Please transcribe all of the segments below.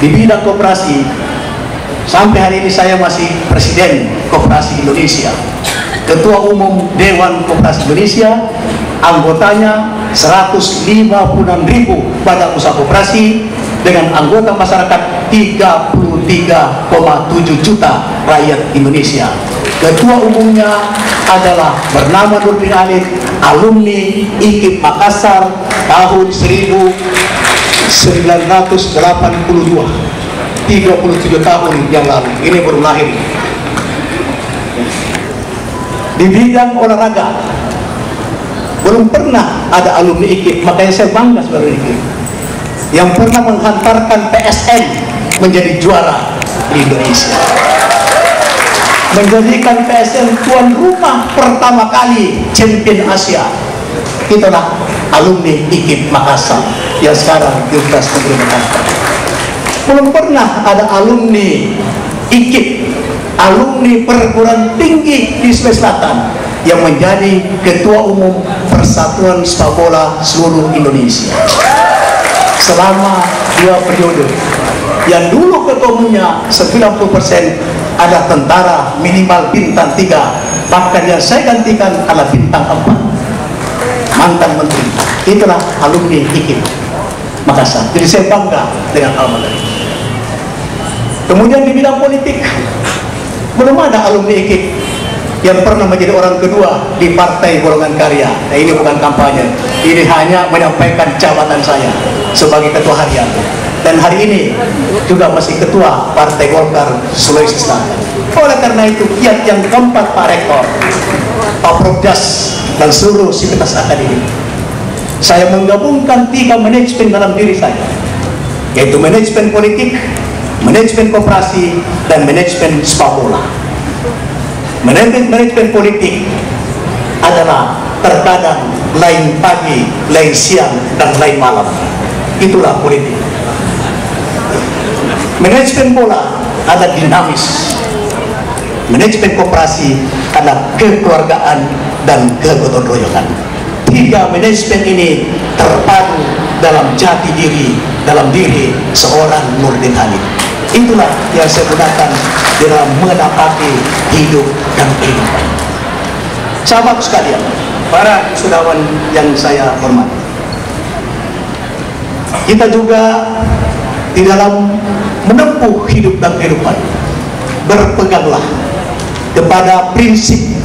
di bidang koperasi sampai hari ini saya masih presiden koperasi Indonesia. Ketua umum Dewan Koperasi Indonesia anggotanya 156 ribu badan usaha koperasi dengan anggota masyarakat 33,7 juta rakyat Indonesia. Ketua umumnya adalah bernama Nurdin Alif alumni IKIP Makassar tahun 1982 37 tahun yang lalu. Ini baru lahir. Di bidang olahraga belum pernah ada alumni IKIP makanya saya bangga sebagai IKIP yang pernah menghantarkan PSN menjadi juara di Indonesia. Menjadikan PSN tuan rumah pertama kali champion Asia. Itulah alumni IKIP Makassar yang sekarang Universitas Negeri belum pernah ada alumni IKIP alumni perguruan tinggi di Sulawesi Selatan yang menjadi ketua umum Persatuan Sepak Bola seluruh Indonesia. Selama dua periode. Yang dulu ketua umumnya 90% ada tentara minimal bintang 3 bahkan yang saya gantikan adalah bintang 4 mantan menteri. Itulah alumni IKIP Makassar. Jadi saya bangga dengan mater kemudian di bidang politik belum ada alumni IKIP yang pernah menjadi orang kedua di partai golongan karya. Nah, ini bukan kampanye. Ini hanya menyampaikan jabatan saya sebagai ketua harian. Dan hari ini juga masih ketua partai Golkar Sulawesi Selatan. Oleh karena itu kiat yang keempat Pak Rektor Pak Prokjas dan seluruh sivitas akademik saya menggabungkan tiga manajemen dalam diri saya yaitu manajemen politik manajemen koperasi dan manajemen sepak bola manajemen manajemen politik adalah terkadang lain pagi, lain siang, dan lain malam. Itulah politik. Manajemen bola ada dinamis. Manajemen koperasi adalah kekeluargaan dan kegotong royongan. Tiga manajemen ini terpadu dalam jati diri, dalam diri seorang Nurdin Halid. Itulah yang saya gunakan dalam menapaki hidup dan kehidupan. Sahabat sekalian, para sudawan yang saya hormati. Kita juga di dalam menempuh hidup dan kehidupan berpeganglah kepada prinsip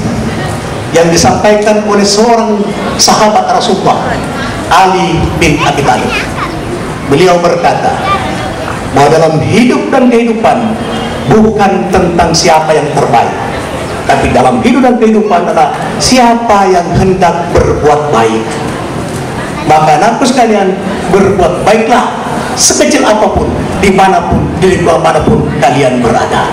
yang disampaikan oleh seorang sahabat Rasulullah Ali bin Abi Thalib. Beliau berkata, bahwa dalam hidup dan kehidupan bukan tentang siapa yang terbaik tapi dalam hidup dan kehidupan adalah siapa yang hendak berbuat baik maka anakku sekalian berbuat baiklah sekecil apa pun di mana pun di lingkungan mana pun kalian berada